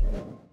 you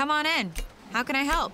Come on in. How can I help?